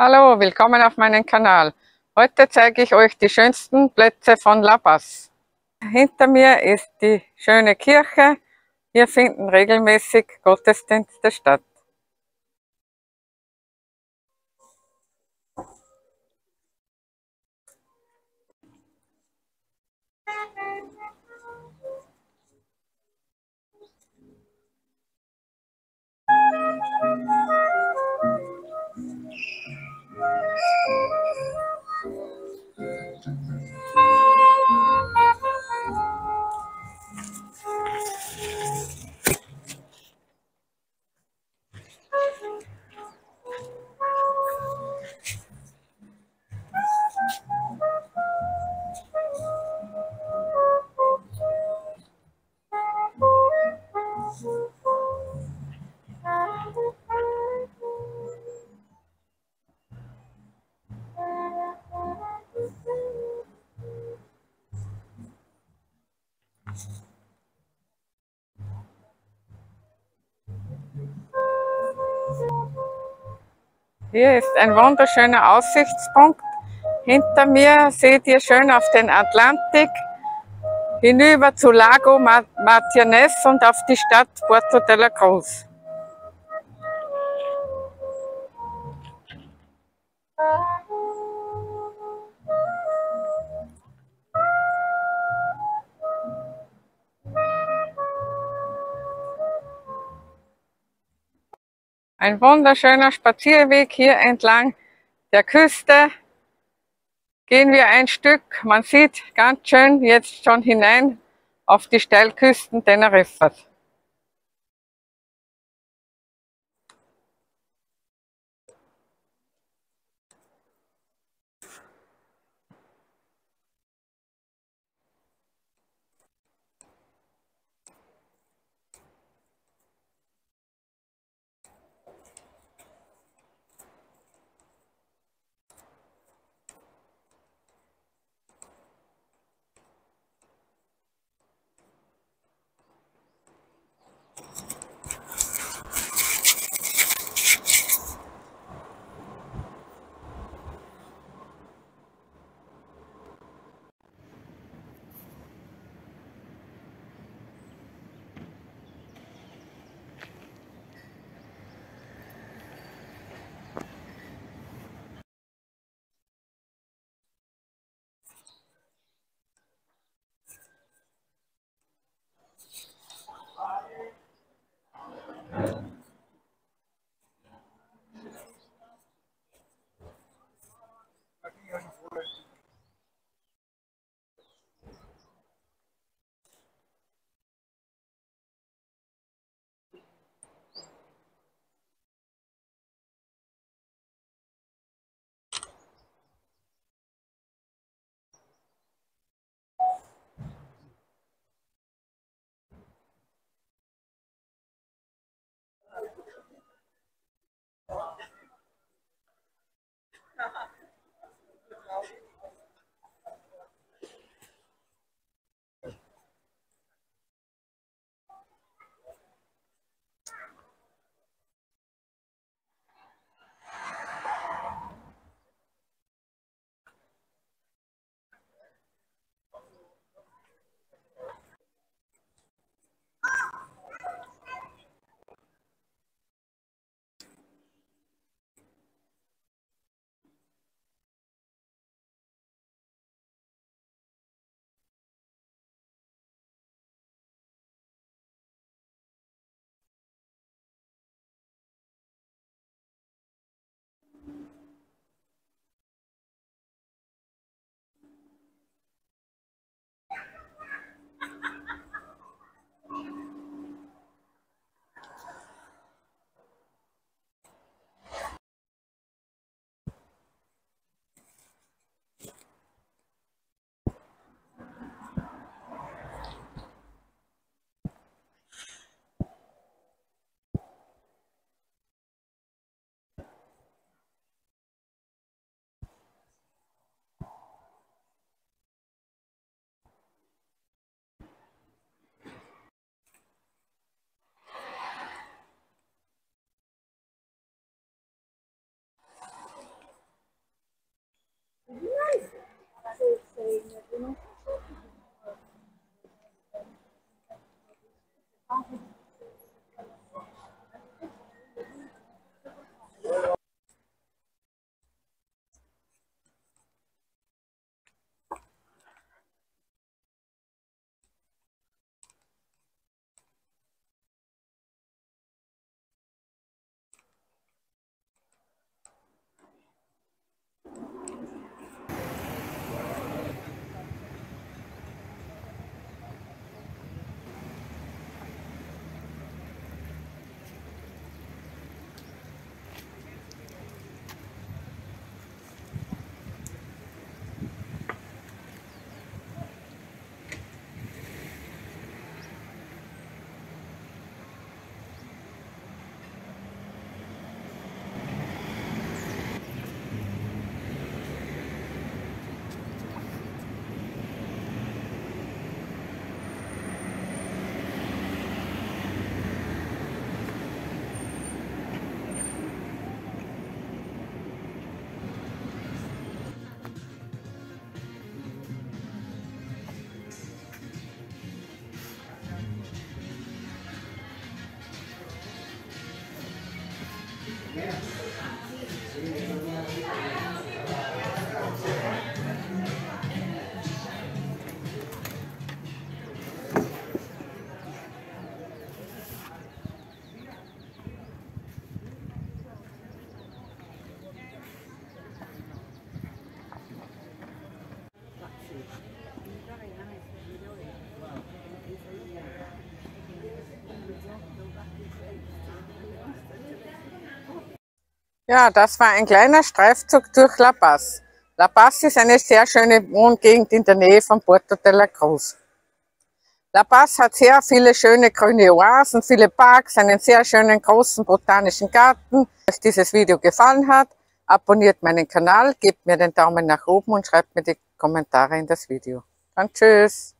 Hallo, willkommen auf meinem Kanal. Heute zeige ich euch die schönsten Plätze von La Paz. Hinter mir ist die schöne Kirche. Hier finden regelmäßig Gottesdienste statt. Hier ist ein wunderschöner Aussichtspunkt. Hinter mir seht ihr schön auf den Atlantik, hinüber zu Lago Martínez und auf die Stadt Puerto de la Cruz. Ein wunderschöner Spazierweg hier entlang der Küste. Gehen wir ein Stück, man sieht ganz schön jetzt schon hinein auf die Steilküsten Sim. Ja, das war ein kleiner Streifzug durch La Paz. La Paz ist eine sehr schöne Wohngegend in der Nähe von Puerto de la Cruz. La Paz hat sehr viele schöne grüne Oasen, viele Parks, einen sehr schönen großen botanischen Garten. Wenn euch dieses Video gefallen hat, abonniert meinen Kanal, gebt mir den Daumen nach oben und schreibt mir die Kommentare in das Video. Dann tschüss!